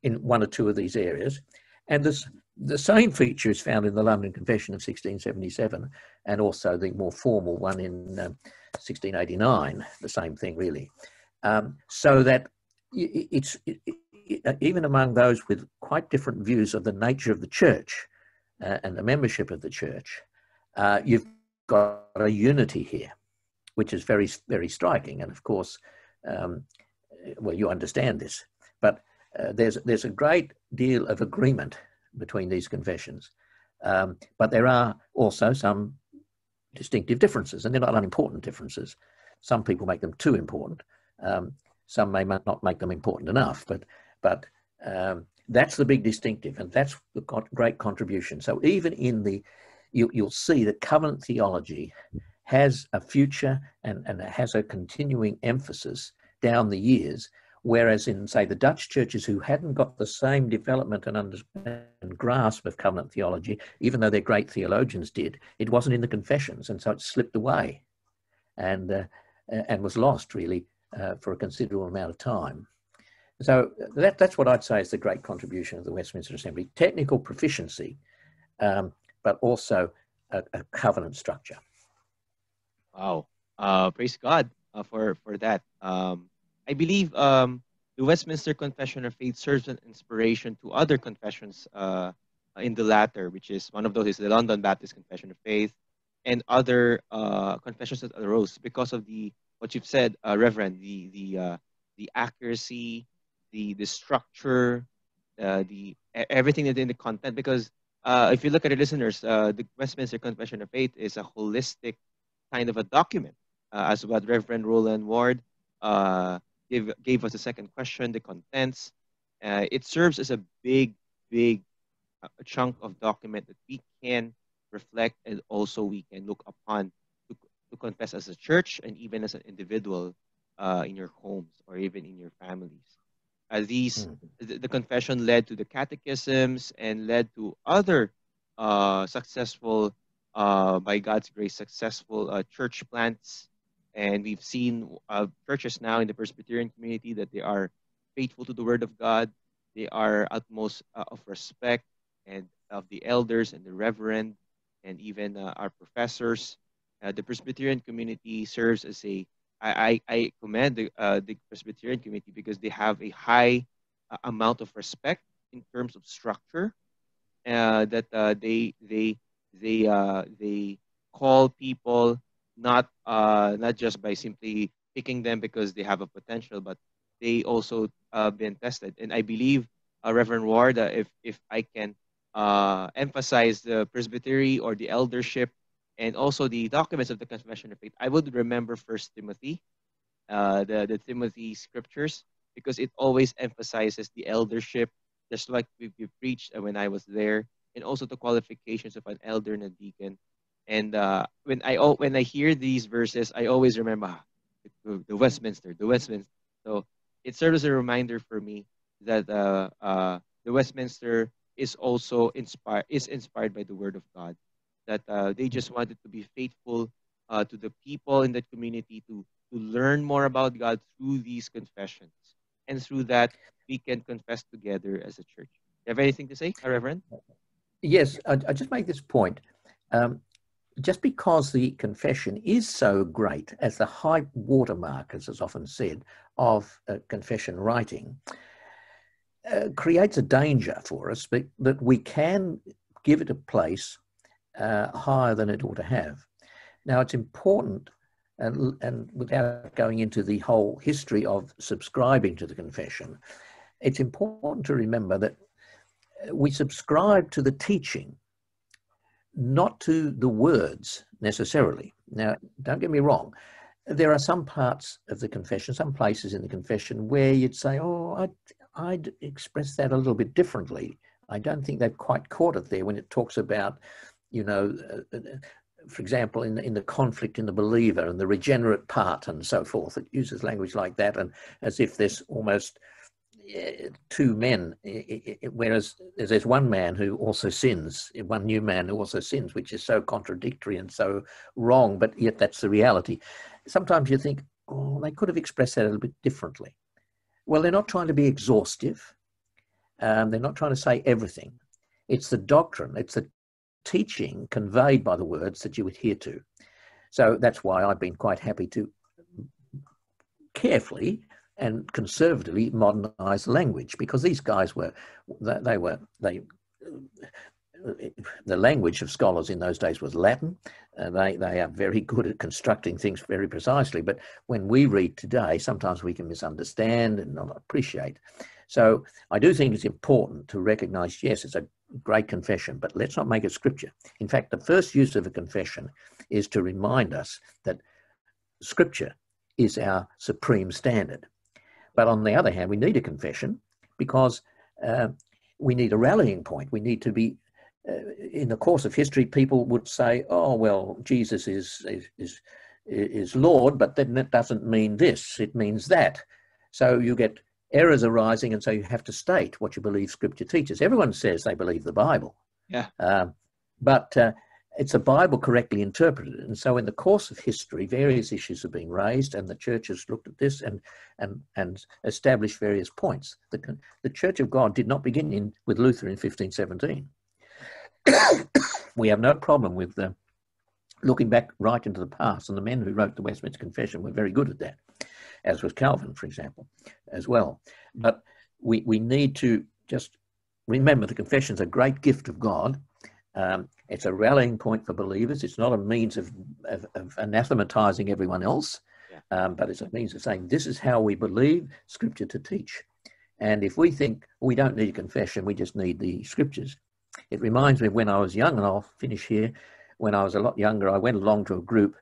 in one or two of these areas. And this, the same feature is found in the London Confession of 1677 and also the more formal one in um, 1689, the same thing really. Um, so that it's it, it, even among those with quite different views of the nature of the church uh, and the membership of the church, uh, you've got a unity here, which is very, very striking. And of course, um, well, you understand this, but uh, there's, there's a great deal of agreement between these confessions. Um, but there are also some distinctive differences, and they're not unimportant differences. Some people make them too important. Um, some may not make them important enough, but but um, that's the big distinctive, and that's the great contribution. So even in the, you, will see that covenant theology has a future and, and has a continuing emphasis down the years, whereas in, say, the Dutch churches who hadn't got the same development and, and grasp of covenant theology, even though their great theologians did, it wasn't in the confessions, and so it slipped away and, uh, and was lost, really, uh, for a considerable amount of time. So that, that's what I'd say is the great contribution of the Westminster Assembly, technical proficiency, um, but also a, a, covenant structure. Wow. Uh, praise God uh, for, for that. Um, I believe um, the Westminster Confession of Faith serves an inspiration to other confessions uh, in the latter, which is one of those is the London Baptist Confession of Faith and other uh, confessions that arose because of the what you've said, uh, Reverend, the the uh, the accuracy, the the structure, uh, the everything in the content. Because uh, if you look at the listeners, the Westminster Confession of Faith is a holistic kind of a document, as what Reverend Rowland Ward uh, gave gave us the second question, the contents. Uh, it serves as a big, big chunk of document that we can reflect and also we can look upon to, to confess as a church and even as an individual in your homes or even in your families. Uh, these mm-hmm. the, the, confession led to the catechisms and led to other uh, successful, uh, by God's grace, successful uh, church plants. And we've seen uh, churches now in the Presbyterian community that they are faithful to the Word of God. They are utmost uh, of respect and of the elders and the reverend and even our professors. the Presbyterian community serves as a I, I, commend the, uh, the Presbyterian community because they have a high uh, amount of respect in terms of structure. Uh, that uh, they they they uh, they call people not uh, not just by simply picking them because they have a potential, but they also been tested. And I believe Reverend Ward, if if I can emphasize the presbytery or the eldership and also the documents of the Confession of Faith, I would remember First Timothy, uh, the the Timothy scriptures, because it always emphasizes the eldership, just like we, we preached when I was there, and also the qualifications of an elder and a deacon. And uh, when I when I hear these verses, I always remember the, the Westminster, the Westminster. So it serves as a reminder for me that uh, uh, the Westminster is also inspired is inspired by the Word of God that uh, they just wanted to be faithful uh, to the people in that community to, to learn more about God through these confessions. And through that, we can confess together as a church. You have anything to say, Reverend? Yes, I, I just make this point. Um, just because the confession is so great as the high watermark, as is often said, of uh, confession writing, uh, creates a danger for us but, that we can give it a place uh, higher than it ought to have. Now, it's important, and, and without going into the whole history of subscribing to the confession, it's important to remember that we subscribe to the teaching, not to the words necessarily. Now, don't get me wrong. There are some parts of the confession, some places in the confession where you'd say, oh, I'd, I'd express that a little bit differently. I don't think they've quite caught it there when it talks about you know, uh, uh, for example, in, in the conflict in the believer and the regenerate part and so forth. It uses language like that, and as if there's almost two men, whereas there's one man who also sins, one new man who also sins, which is so contradictory and so wrong, but yet that's the reality. Sometimes you think, oh, they could have expressed that a little bit differently. Well, they're not trying to be exhaustive. Um, they're not trying to say everything. It's the doctrine, it's the teaching conveyed by the words that you adhere to. So that's why I've been quite happy to carefully and conservatively modernize language because these guys were they were they the language of scholars in those days was Latin. They, they are very good at constructing things very precisely. But when we read today, sometimes we can misunderstand and not appreciate. So I do think it's important to recognize, yes, it's a great confession, but let's not make it scripture. In fact, the first use of a confession is to remind us that scripture is our supreme standard. But on the other hand, we need a confession because uh, we need a rallying point. We need to be, uh, in the course of history, people would say, oh, well, Jesus is, is, is, Lord, but then that doesn't mean this, it means that. So you get errors arising, and so you have to state what you believe Scripture teaches. Everyone says they believe the Bible. Yeah. Um, but uh, it's a Bible correctly interpreted. And so, in the course of history, various issues have been raised, and the church has looked at this and and and established various points. The, the Church of God did not begin in, with Luther in 1517. we have no problem with uh, looking back right into the past, and the men who wrote the Westminster Confession were very good at that as was Calvin, for example, as well. But we, we need to just remember the confession is a great gift of God. Um, it's a rallying point for believers. It's not a means of, of, of anathematizing everyone else, yeah. um, but it's a means of saying this is how we believe Scripture to teach. And if we think we don't need a confession, we just need the Scriptures. It reminds me of when I was young, and I'll finish here. When I was a lot younger, I went along to a group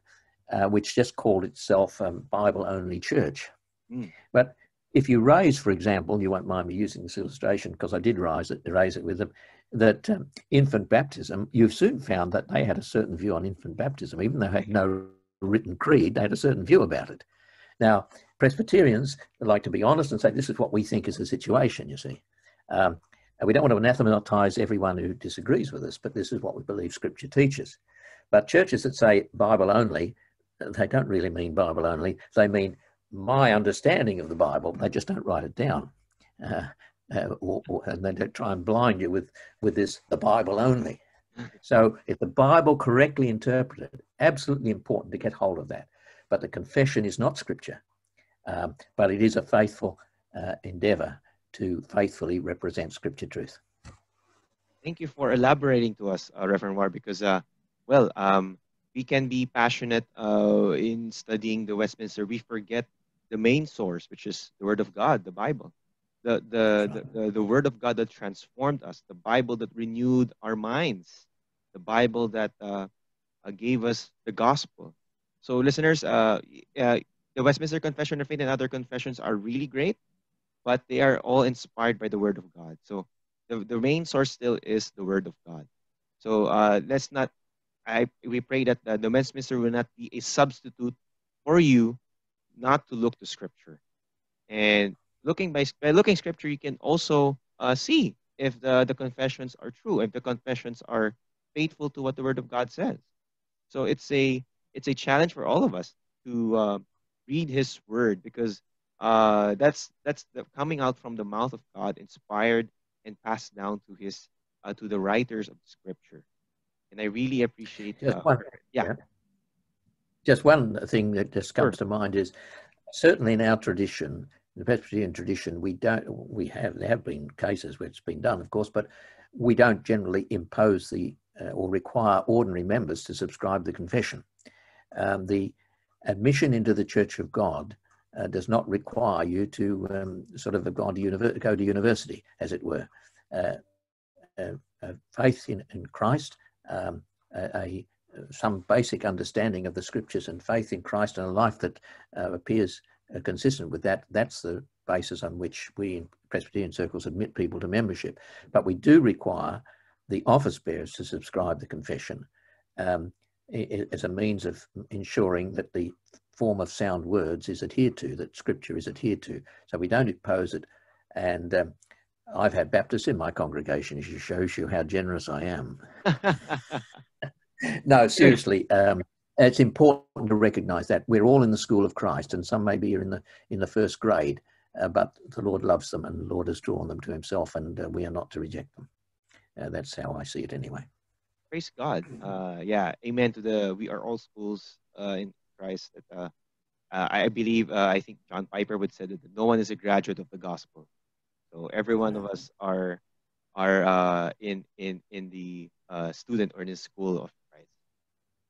uh, which just called itself a Bible only church. Mm. But if you raise, for example, you won't mind me using this illustration because I did raise it, raise it with them, that um, infant baptism, you've soon found that they had a certain view on infant baptism, even though they had no written creed, they had a certain view about it. Now, Presbyterians like to be honest and say this is what we think is the situation, you see. Um, we don't want to anathematize everyone who disagrees with us, but this is what we believe Scripture teaches. But churches that say Bible only they don't really mean Bible only. They mean my understanding of the Bible. They just don't write it down. Uh, uh, or, or, and they don't try and blind you with, with this, the Bible only. So if the Bible correctly interpreted, absolutely important to get hold of that. But the confession is not scripture, um, but it is a faithful uh, endeavor to faithfully represent scripture truth. Thank you for elaborating to us, uh, Reverend War, because, uh, well, um, we can be passionate uh, in studying the Westminster. We forget the main source, which is the Word of God, the Bible. The, the, the, the, Word of God that transformed us, the Bible that renewed our minds, the Bible that uh, uh, gave us the gospel. So, listeners, uh, uh, the Westminster Confession of Faith and other confessions are really great, but they are all inspired by the Word of God. So, the, the main source still is the Word of God. So, uh, let's not I, we pray that the, the Westminster will not be a substitute for you not to look to Scripture. And looking by, by looking Scripture, you can also uh, see if the, the confessions are true, if the confessions are faithful to what the Word of God says. So it's a it's a challenge for all of us to uh, read His Word because uh, that's that's the, coming out from the mouth of God, inspired and passed down to His uh, to the writers of the Scripture and I really appreciate. Just uh, one, yeah. yeah. Just one thing that just comes sure. to mind is certainly in our tradition, the Presbyterian tradition, we don't. We have there have been cases where it's been done, of course, but we don't generally impose the uh, or require ordinary members to subscribe the confession. Um, the admission into the Church of God uh, does not require you to um, sort of go to, go to university, as it were. Uh, uh, faith in, in Christ um, a, a, some basic understanding of the scriptures and faith in Christ and a life that uh, appears uh, consistent with that, that's the basis on which we in Presbyterian circles admit people to membership. But we do require the office bearers to subscribe the confession. Um, as a means of ensuring that the form of sound words is adhered to, that scripture is adhered to. So we don't impose it. And um, I've had Baptists in my congregation, which shows you how generous I am. no, seriously, um, it's important to recognise that we're all in the school of Christ, and some maybe are in the in the first grade, uh, but the Lord loves them, and the Lord has drawn them to Himself, and uh, we are not to reject them. Uh, that's how I see it, anyway. Praise God. Uh, yeah, Amen to the. We are all schools uh, in Christ. That uh, I believe. I think John Piper would say that no one is a graduate of the gospel. So every one of us are are in in in the student or in the school of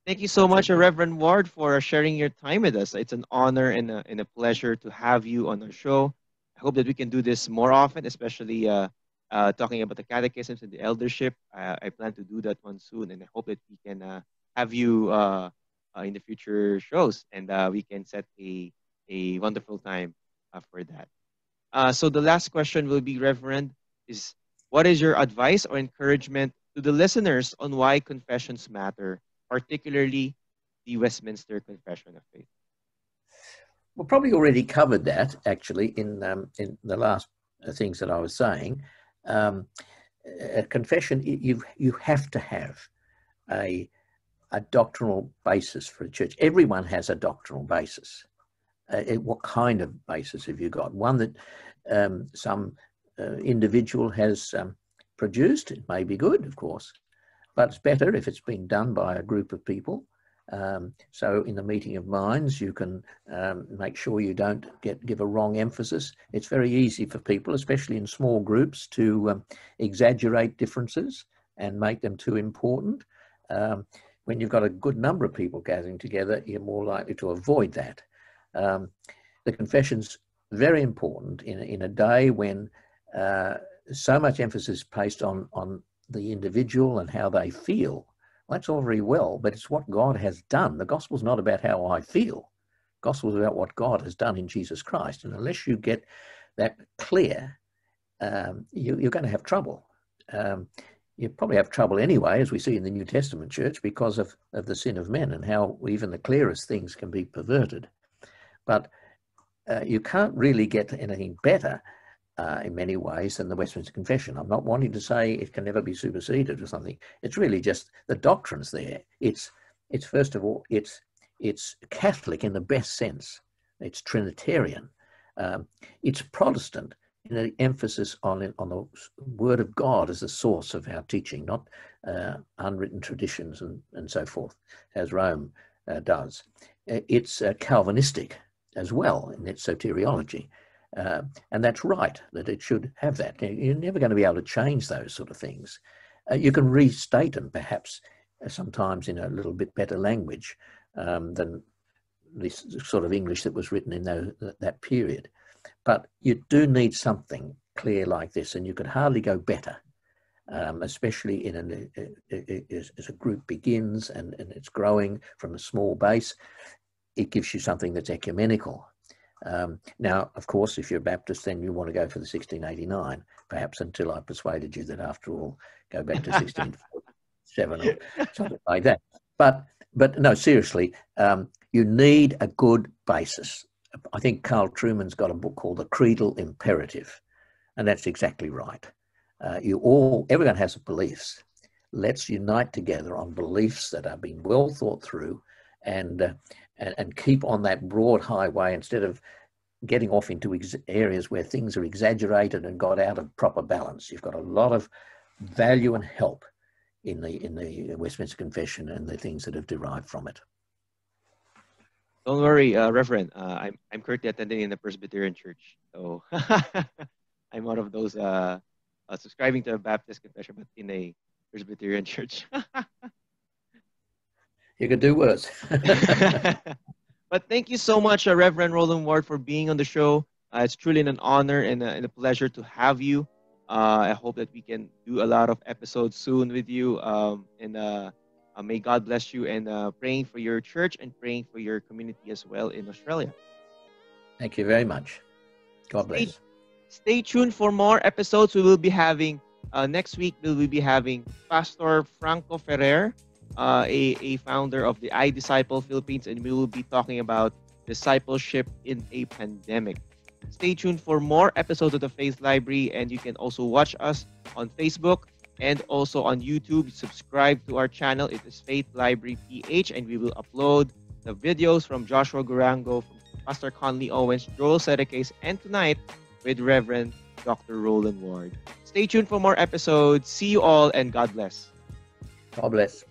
Thank you so much, Reverend Ward, for sharing your time with us. It's an honor and a, and a pleasure to have you on our show. I hope that we can do this more often, especially uh, uh, talking about the catechisms and the eldership. I, I, plan to do that one soon, and I hope that we can uh, have you uh, uh, in the future shows, and uh, we can set a, a wonderful time for that. so the last question will be, Reverend, is what is your advice or encouragement to the listeners on why confessions matter particularly the Westminster Confession of Faith? Well, probably already covered that actually in um, in the last things that I was saying. Um, a confession, you you have to have a a doctrinal basis for a church. Everyone has a doctrinal basis. Uh, what kind of basis have you got? One that um, some uh, individual has um, produced. It may be good, of course, but it's better if it's been done by a group of people. Um, so in the meeting of minds, you can um, make sure you don't get give a wrong emphasis. It's very easy for people, especially in small groups, to um, exaggerate differences and make them too important. Um, when you've got a good number of people gathering together, you're more likely to avoid that. Um, the confession's very important in, in a day when uh, so much emphasis is placed on, on the individual and how they feel. That's all very well, but it's what God has done. The gospel's not about how I feel. The gospel's about what God has done in Jesus Christ. And unless you get that clear, um, you, are going to have trouble. Um, you probably have trouble anyway, as we see in the New Testament church, because of, of the sin of men and how even the clearest things can be perverted. But uh, you can't really get anything better uh, in many ways than the Westminster Confession. I'm not wanting to say it can never be superseded or something. It's really just the doctrines there. It's it's first of all it's it's Catholic in the best sense. It's Trinitarian. Um, it's Protestant in an emphasis on on the Word of God as the source of our teaching, not uh, unwritten traditions and and so forth, as Rome uh, does. It's uh, Calvinistic as well in its soteriology. Uh, and that's right that it should have that. You're never going to be able to change those sort of things. Uh, you can restate them perhaps uh, sometimes in a little bit better language um, than this sort of English that was written in those, that period. But you do need something clear like this, and you could hardly go better. Um, especially in an, as, as a group begins and, and it's growing from a small base, it gives you something that's ecumenical um, now, of course, if you're a Baptist, then you want to go for the 1689, perhaps until I persuaded you that after all, go back to 1647 or something like that. But, but no, seriously, um, you need a good basis. I think Carl Trueman's got a book called The Creedal Imperative, and that's exactly right. Uh, you all, everyone has beliefs. Let's unite together on beliefs that have been well thought through and uh, and, and keep on that broad highway instead of getting off into ex- areas where things are exaggerated and got out of proper balance. You've got a lot of value and help in the in the Westminster Confession and the things that have derived from it. Don't worry, uh, Reverend. Uh, I'm I'm currently attending in the Presbyterian Church, so I'm one of those uh, uh, subscribing to a Baptist confession, but in a Presbyterian church. You could do worse. but thank you so much, uh, Reverend Rowland Ward, for being on the show. Uh, it's truly an honor and a, and a pleasure to have you. Uh, I hope that we can do a lot of episodes soon with you. Um, and uh, uh, may God bless you and uh, praying for your church and praying for your community as well in Australia. Thank you very much. God bless. Stay, stay tuned for more episodes. We will be having next week. We will be having Pastor Franco Ferrer uh, a, a founder of the I Disciple Philippines, and we will be talking about discipleship in a pandemic. Stay tuned for more episodes of the Faith Library, and you can also watch us on Facebook and also on YouTube. Subscribe to our channel. It is Faith Library PH, and we will upload the videos from Joshua Gurango, from Pastor Conley Owens, Joel Sedekes, and tonight with Reverend Dr. Rowland Ward. Stay tuned for more episodes. See you all, and God bless. God bless.